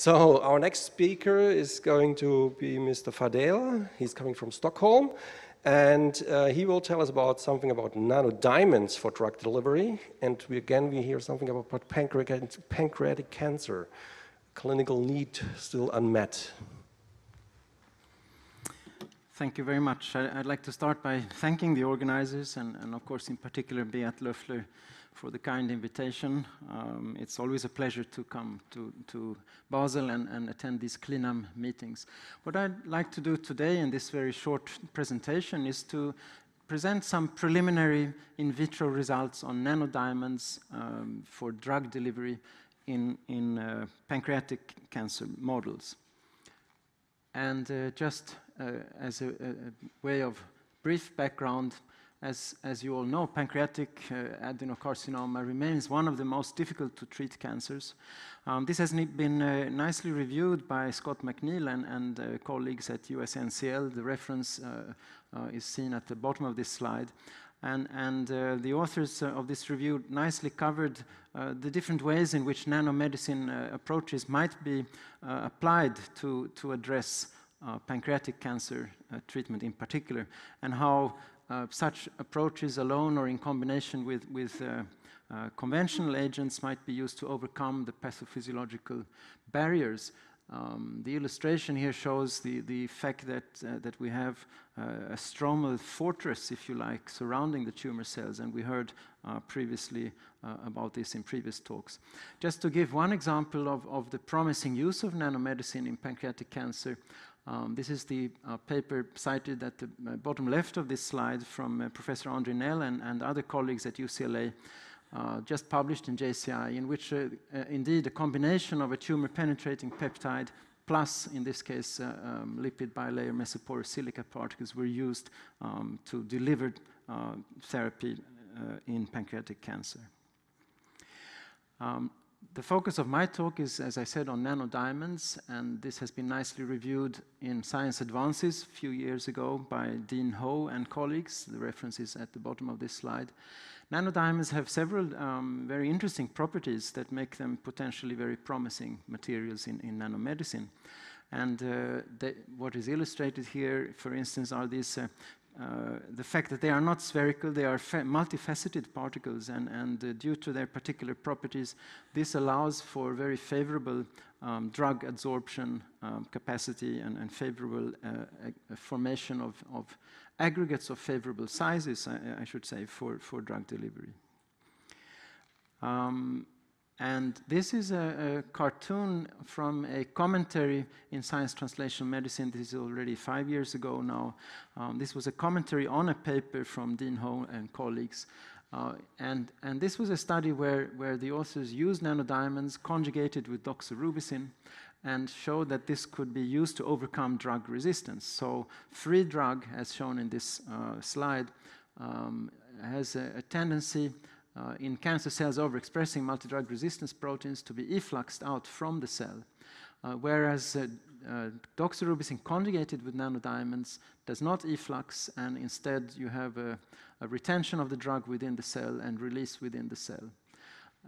So our next speaker is going to be Mr. Fadeel. He's coming from Stockholm. And uh, he will tell us about something about nanodiamonds for drug delivery. And we, again, we hear something about pancreatic, pancreatic cancer, clinical need still unmet. Thank you very much. I, would like to start by thanking the organizers and, and of course, in particular, Beat Löffler for the kind invitation. Um, it's always a pleasure to come to, to Basel and, and attend these CLINAM meetings. What I'd like to do today in this very short presentation is to present some preliminary in vitro results on nanodiamonds um, for drug delivery in, in uh, pancreatic cancer models. And uh, just uh, as a, a, way of brief background, as, as you all know, pancreatic uh, adenocarcinoma remains one of the most difficult to treat cancers. Um, this has been uh, nicely reviewed by Scott McNeil and, and uh, colleagues at USNCL. The reference uh, uh, is seen at the bottom of this slide. And, and uh, the authors of this review nicely covered the different ways in which nanomedicine approaches might be applied to, to address pancreatic cancer treatment in particular, and how uh, such approaches alone or in combination with, with uh, uh, conventional agents might be used to overcome the pathophysiological barriers. Um, the illustration here shows the, the fact that, uh, that we have uh, a stromal fortress, if you like, surrounding the tumor cells, and we heard uh, previously about this in previous talks. Just to give one example of, of the promising use of nanomedicine in pancreatic cancer, um, this is the uh, paper cited at the uh, bottom left of this slide from uh, Professor Andre Nel and, and, other colleagues at UCLA, uh, just published in JCI, in which uh, uh, indeed a combination of a tumor-penetrating peptide plus, in this case, um, lipid bilayer mesoporous silica particles were used um, to deliver therapy in pancreatic cancer. Um, the focus of my talk is, as I said, on nanodiamonds, and this has been nicely reviewed in Science Advances a few years ago by Dean Ho and colleagues. The reference is at the bottom of this slide. Nanodiamonds have several um, very interesting properties that make them potentially very promising materials in, in nanomedicine. And uh, they, what is illustrated here, for instance, are these uh, uh, the fact that they are not spherical, they are multifaceted particles, and, and uh, due to their particular properties, this allows for very favorable um, drug adsorption um, capacity and, and favorable uh, formation of, of, aggregates of favorable sizes, I, I, should say, for, for drug delivery. Um, and this is a, a, cartoon from a commentary in Science Translational Medicine. This is already five years ago now. Um, this was a commentary on a paper from Dean Ho and colleagues. Uh, and, and this was a study where, where the authors used nanodiamonds conjugated with doxorubicin and showed that this could be used to overcome drug resistance. So free drug, as shown in this uh, slide, um, has a, a tendency uh, in cancer cells overexpressing multidrug resistance proteins to be effluxed out from the cell, uh, whereas uh, uh, doxorubicin conjugated with nanodiamonds does not efflux, and instead you have a, a, retention of the drug within the cell and release within the cell.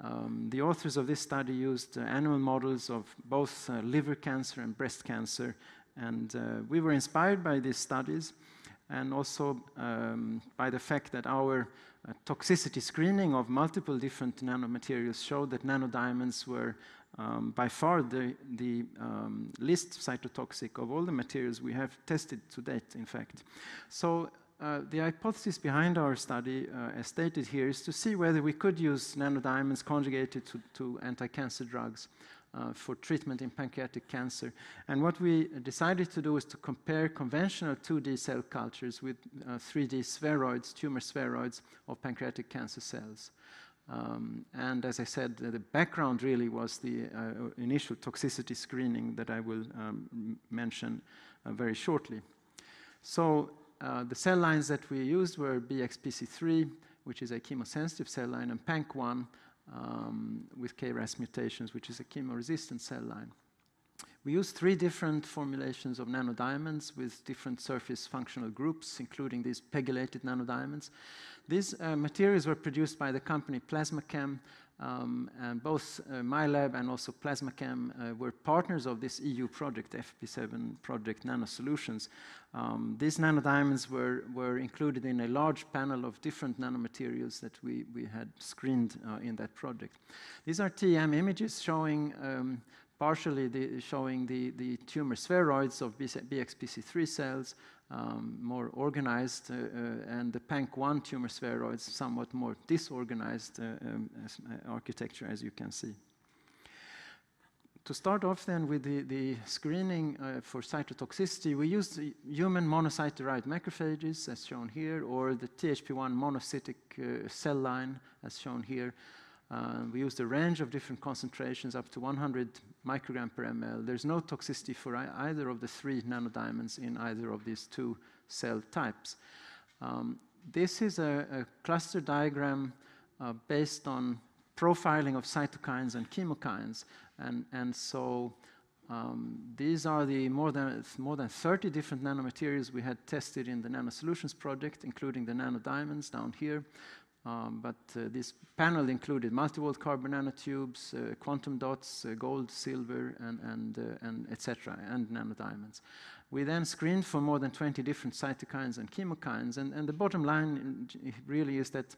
Um, the authors of this study used uh, animal models of both uh, liver cancer and breast cancer, and we were inspired by these studies and also um, by the fact that our toxicity screening of multiple different nanomaterials showed that nanodiamonds were um, by far the, the um, least cytotoxic of all the materials we have tested to date, in fact. So uh, the hypothesis behind our study, uh, as stated here, is to see whether we could use nanodiamonds conjugated to, to anti-cancer drugs uh, for treatment in pancreatic cancer. And what we decided to do is to compare conventional 2D cell cultures with uh, 3D spheroids, tumor spheroids of pancreatic cancer cells. Um, and as I said, the background really was the uh, initial toxicity screening that I will um, mention uh, very shortly. So uh, the cell lines that we used were BXPC3, which is a chemosensitive cell line, and PANC1, um, with KRAS mutations, which is a chemo-resistant cell line. We use three different formulations of nanodiamonds with different surface functional groups, including these pegylated nanodiamonds. These uh, materials were produced by the company Plasmachem, um, and both uh, my lab and also Plasmachem uh, were partners of this EU project, FP7 project Nano Solutions. Um, these nanodiamonds were, were included in a large panel of different nanomaterials that we, we had screened uh, in that project. These are TEM images showing um, partially the, showing the, the tumor spheroids of BXPC3 cells, um, more organized, uh, uh, and the PANC1 tumor spheroids somewhat more disorganized uh, um, as, uh, architecture, as you can see. To start off then with the, the screening uh, for cytotoxicity, we used human monocyte-derived macrophages, as shown here, or the THP1 monocytic uh, cell line, as shown here. Uh, we used a range of different concentrations up to 100 microgram per ml. There's no toxicity for either of the three nanodiamonds in either of these two cell types. Um, this is a, a cluster diagram uh, based on profiling of cytokines and chemokines. And, and so um, these are the more than, more than 30 different nanomaterials we had tested in the Nanosolutions project, including the nanodiamonds down here. Um, but uh, this panel included multi-walled carbon nanotubes, uh, quantum dots, uh, gold, silver, and, and, uh, and etc., and nanodiamonds. We then screened for more than 20 different cytokines and chemokines, and, and the bottom line really is that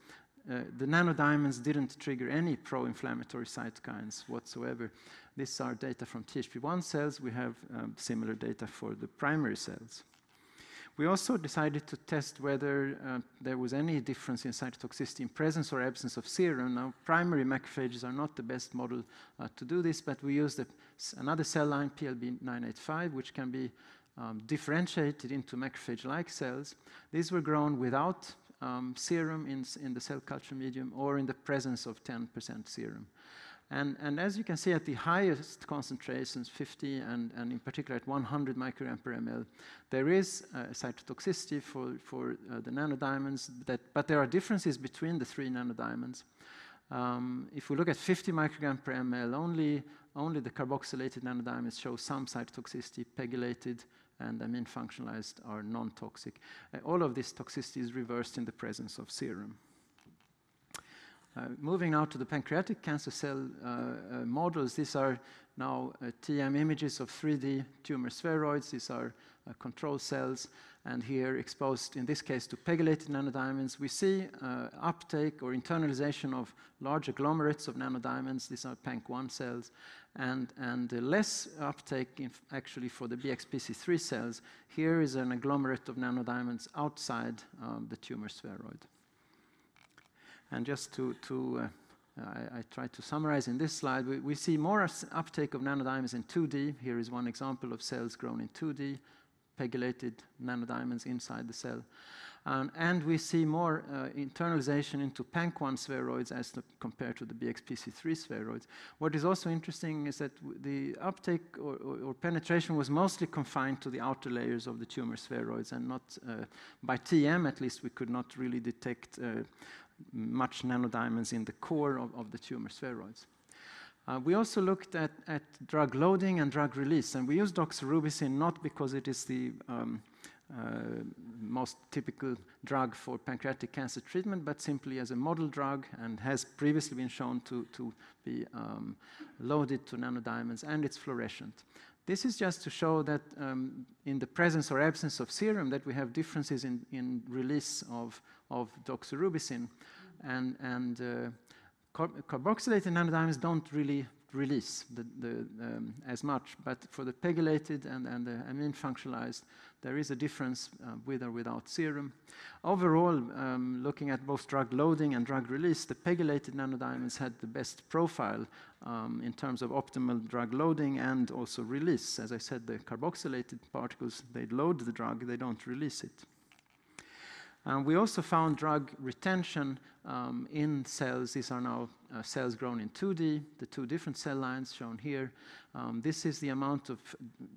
uh, the nanodiamonds didn't trigger any pro-inflammatory cytokines whatsoever. These are data from THP1 cells. We have um, similar data for the primary cells. We also decided to test whether uh, there was any difference in cytotoxicity in presence or absence of serum. Now, primary macrophages are not the best model uh, to do this, but we used a, another cell line, PLB985, which can be um, differentiated into macrophage-like cells. These were grown without um, serum in, in the cell culture medium or in the presence of 10% serum. And, and, as you can see at the highest concentrations, 50 and, and in particular at 100 microgram per ml, there is uh, cytotoxicity for, for uh, the nanodiamonds, that, but there are differences between the three nanodiamonds. Um, if we look at 50 microgram per ml, only, only the carboxylated nanodiamonds show some cytotoxicity, pegylated and amine functionalized are non-toxic. Uh, all of this toxicity is reversed in the presence of serum. Uh, moving now to the pancreatic cancer cell uh, uh, models, these are now TEM images of 3D tumor spheroids. These are control cells, and here exposed, in this case, to pegylated nanodiamonds. We see uptake or internalization of large agglomerates of nanodiamonds. These are PANC1 cells, and, and less uptake actually for the BXPC3 cells. Here is an agglomerate of nanodiamonds outside um, the tumor spheroid. And just to, to uh, I, I try to summarize in this slide, we, we see more uptake of nanodiamonds in 2D. Here is one example of cells grown in 2D, pegylated nanodiamonds inside the cell. Um, and we see more uh, internalization into PANC1 spheroids as compared to the BXPC3 spheroids. What is also interesting is that the uptake or, or, or, penetration was mostly confined to the outer layers of the tumor spheroids and not, uh, by TEM at least, we could not really detect uh, much nanodiamonds in the core of, of the tumor spheroids. Uh, we also looked at, at, drug loading and drug release, and we used doxorubicin not because it is the um, most typical drug for pancreatic cancer treatment, but simply as a model drug and has previously been shown to, to be um, loaded to nanodiamonds, and it's fluorescent. This is just to show that um, in the presence or absence of serum that we have differences in, in release of, of doxorubicin. And, and uh, carboxylated nanodiamonds don't really release the, the, um, as much, but for the pegylated and, and the amine functionalized, there is a difference uh, with or without serum. Overall, um, looking at both drug loading and drug release, the pegylated nanodiamonds had the best profile um, in terms of optimal drug loading and also release. As I said, the carboxylated particles, they load the drug, they don't release it. And we also found drug retention um, in cells. These are now uh, cells grown in 2D, the two different cell lines shown here. Um, this is the amount of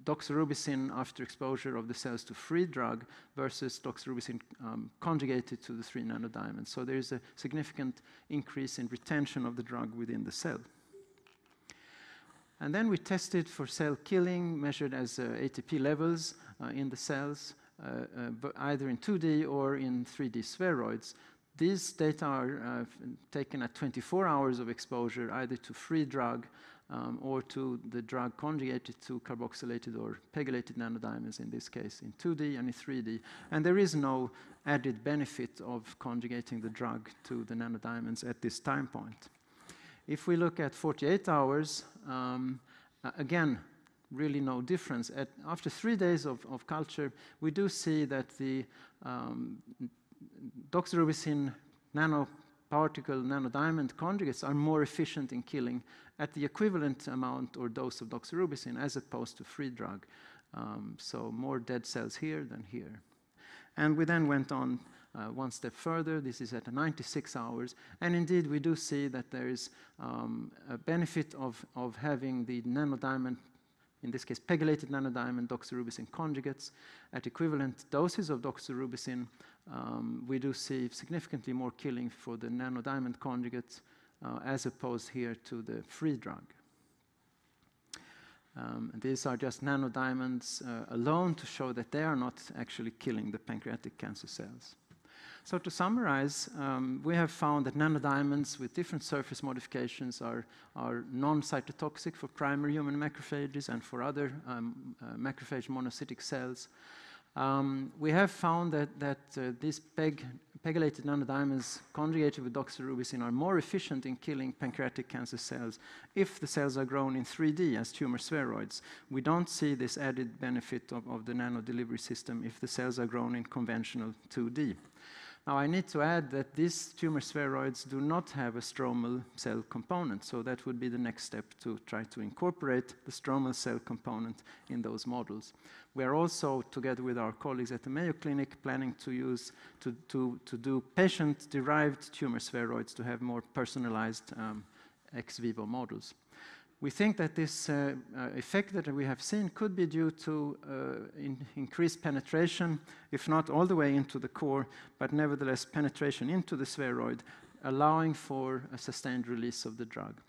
doxorubicin after exposure of the cells to free drug versus doxorubicin um, conjugated to the three nanodiamonds. So there is a significant increase in retention of the drug within the cell. And then we tested for cell killing, measured as uh, ATP levels uh, in the cells, either in 2D or in 3D spheroids. These data are taken at 24 hours of exposure, either to free drug um, or to the drug conjugated to carboxylated or pegylated nanodiamonds in this case in 2D and in 3D. And there is no added benefit of conjugating the drug to the nanodiamonds at this time point. If we look at 48 hours, um, again, really no difference. At, after three days of, of, culture, we do see that the um, doxorubicin nanoparticle nanodiamond conjugates are more efficient in killing at the equivalent amount or dose of doxorubicin as opposed to free drug. Um, so more dead cells here than here. And we then went on uh, one step further. This is at 96 hours. And indeed, we do see that there is um, a benefit of, of having the nanodiamond, in this case, pegylated nanodiamond doxorubicin conjugates at equivalent doses of doxorubicin. Um, we do see significantly more killing for the nanodiamond conjugates uh, as opposed here to the free drug. Um, these are just nanodiamonds uh, alone to show that they are not actually killing the pancreatic cancer cells. So to summarize, um, we have found that nanodiamonds with different surface modifications are, are non-cytotoxic for primary human macrophages and for other um, uh, macrophage monocytic cells. Um, we have found that, that uh, these PEG, pegylated nanodiamonds conjugated with doxorubicin are more efficient in killing pancreatic cancer cells if the cells are grown in 3D as tumor spheroids. We don't see this added benefit of, of the nano delivery system if the cells are grown in conventional 2D. Now, I need to add that these tumor spheroids do not have a stromal cell component, so that would be the next step to try to incorporate the stromal cell component in those models. We are also, together with our colleagues at the Mayo Clinic, planning to use to, to, to do patient-derived tumor spheroids to have more personalized um, ex vivo models. We think that this uh, uh, effect that we have seen could be due to uh, in increased penetration, if not all the way into the core, but nevertheless penetration into the spheroid, allowing for a sustained release of the drug.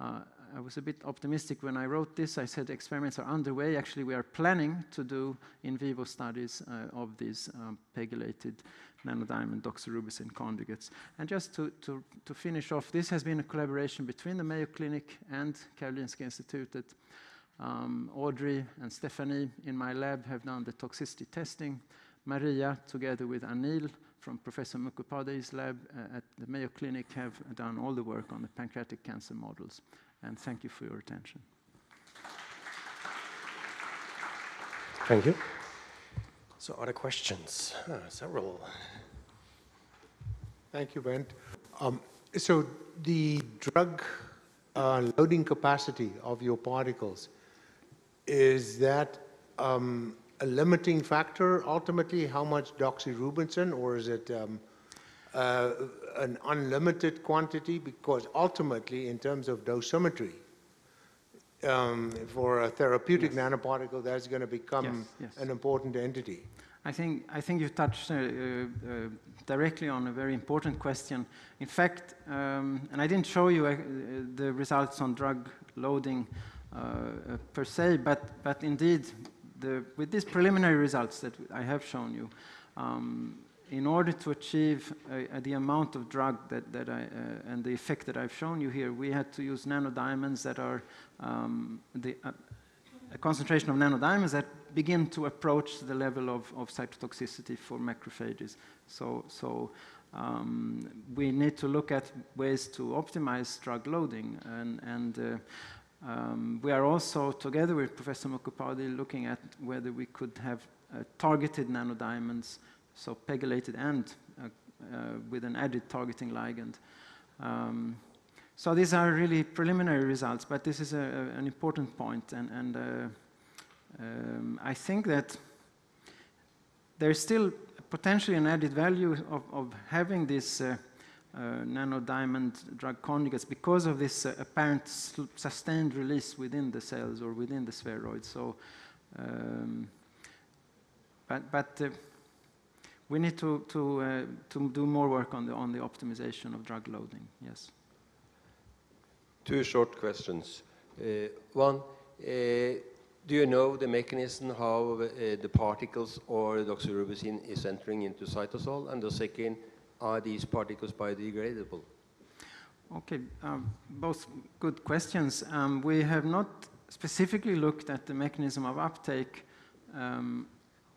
Uh, I was a bit optimistic when I wrote this. I said experiments are underway. Actually, we are planning to do in vivo studies uh, of these um, pegylated nanodiamond doxorubicin conjugates. And just to, to, to, finish off, this has been a collaboration between the Mayo Clinic and Karolinska Institutet. Um, Audrey and Stephanie in my lab have done the toxicity testing. Maria, together with Anil from Professor Mukhopadhyay's lab uh, at the Mayo Clinic, have done all the work on the pancreatic cancer models and thank you for your attention. Thank you. So other questions? Several. Thank you, Bengt. Um, so the drug uh, loading capacity of your particles, is that um, a limiting factor ultimately how much doxorubicin or is it um, uh, an unlimited quantity because ultimately, in terms of dosimetry, um, for a therapeutic yes. nanoparticle, that's going to become yes, yes. an important entity. I think, I think you touched uh, uh, directly on a very important question. In fact, um, and I didn't show you uh, the results on drug loading uh, per se, but, but indeed, the, with these preliminary results that I have shown you, um, in order to achieve uh, the amount of drug that, that I, uh, and the effect that I've shown you here, we had to use nanodiamonds that are um, the, uh, a concentration of nanodiamonds that begin to approach the level of, of cytotoxicity for macrophages. So, so um, we need to look at ways to optimize drug loading. And, and uh, um, we are also, together with Professor Mukhopadhyay, looking at whether we could have uh, targeted nanodiamonds so pegylated and uh, uh, with an added targeting ligand. Um, so these are really preliminary results, but this is a, a, an important point, and, and uh, um, I think that there's still potentially an added value of, of having these uh, uh, nanodiamond drug conjugates because of this uh, apparent sustained release within the cells or within the spheroids. So, um, but, but we need to, to, uh, to do more work on the, on the optimization of drug loading, yes. Two short questions. Uh, one, uh, do you know the mechanism how uh, the particles or doxorubicin is entering into cytosol? And the second, are these particles biodegradable? Okay, um, both good questions. Um, we have not specifically looked at the mechanism of uptake um,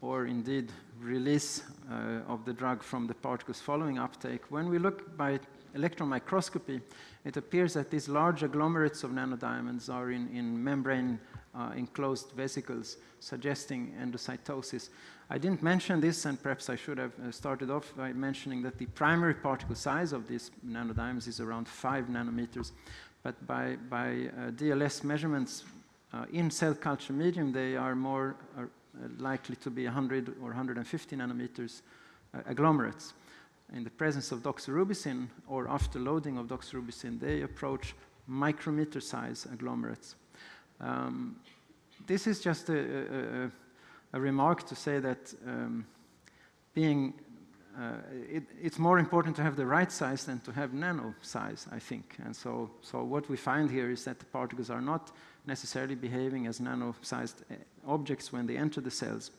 or indeed release uh, of the drug from the particles following uptake. When we look by electron microscopy, it appears that these large agglomerates of nanodiamonds are in, in membrane uh, enclosed vesicles, suggesting endocytosis. I didn't mention this, and perhaps I should have uh, started off by mentioning that the primary particle size of these nanodiamonds is around 5 nanometers, but by, by uh, DLS measurements uh, in cell culture medium, they are more uh, likely to be 100 or 150 nanometers uh, agglomerates in the presence of doxorubicin or after loading of doxorubicin, they approach micrometer size agglomerates. Um, this is just a, a, a, remark to say that um, being uh, it, it's more important to have the right size than to have nano size, I think. And so, so what we find here is that the particles are not necessarily behaving as nano-sized uh, objects when they enter the cells,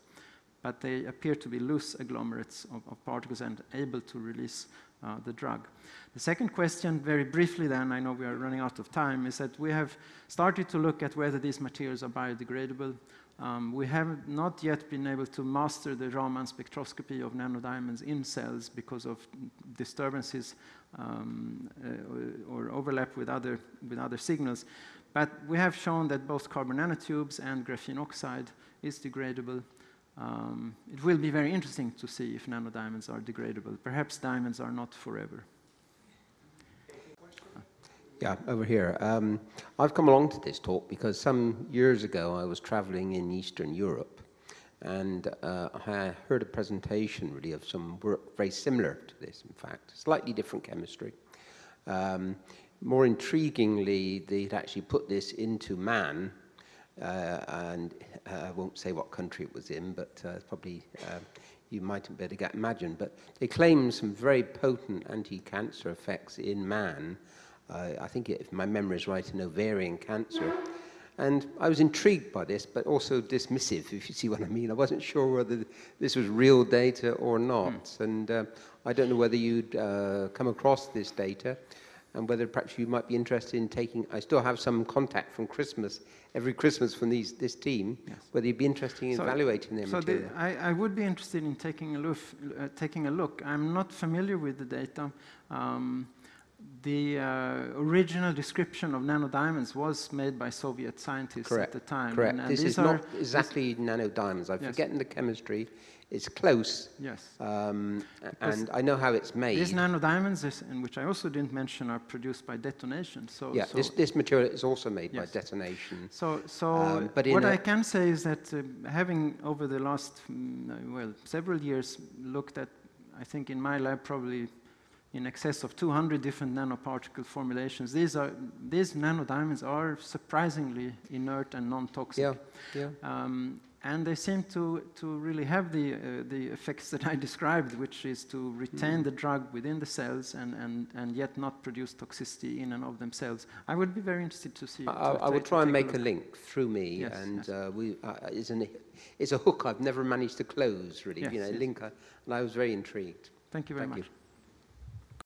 but they appear to be loose agglomerates of, of particles and able to release uh, the drug. The second question, very briefly then, I know we are running out of time, is that we have started to look at whether these materials are biodegradable. Um, we have not yet been able to master the Raman spectroscopy of nanodiamonds in cells because of disturbances um, uh, or overlap with other, with other signals. But we have shown that both carbon nanotubes and graphene oxide is degradable. Um, it will be very interesting to see if nanodiamonds are degradable. Perhaps diamonds are not forever. Yeah, over here. Um, I've come along to this talk because some years ago I was traveling in Eastern Europe and uh, I heard a presentation really of some work very similar to this, in fact, slightly different chemistry. Um, more intriguingly, they'd actually put this into man uh, and uh, I won't say what country it was in, but uh, probably uh, you might be better get imagine. But they claim some very potent anti-cancer effects in man. Uh, I think, if my memory is right, in ovarian cancer. And I was intrigued by this, but also dismissive, if you see what I mean. I wasn't sure whether this was real data or not. Mm. And uh, I don't know whether you'd uh, come across this data and whether perhaps you might be interested in taking, I still have some contact from Christmas, every Christmas from these, this team, yes. whether you'd be interested in so, evaluating their so material. The, I, I, would be interested in taking a, look, uh, taking a look. I'm not familiar with the data. Um, the uh, original description of nanodiamonds was made by Soviet scientists Correct. at the time. Correct. And, and this is not exactly nanodiamonds. I'm yes. forgetting the chemistry. It's close. Yes. Um, and I know how it's made. These nanodiamonds, in which I also didn't mention, are produced by detonation. So yeah, so this, this material is also made yes. by detonation. So, so um, but what I can say is that uh, having over the last mm, well several years looked at, I think in my lab probably in excess of 200 different nanoparticle formulations. These are these nanodiamonds are surprisingly inert and non-toxic. Yeah, yeah. Um, and they seem to, to really have the, uh, the effects that I described, which is to retain mm. the drug within the cells and, and, and yet not produce toxicity in and of themselves. I would be very interested to see. I, to I will try and make a, a, link through me, yes, and yes. Uh, we, uh, it's, an, it's a hook I've never managed to close, really, yes, you know, yes. link, and I was very intrigued. Thank you very Thank much. You.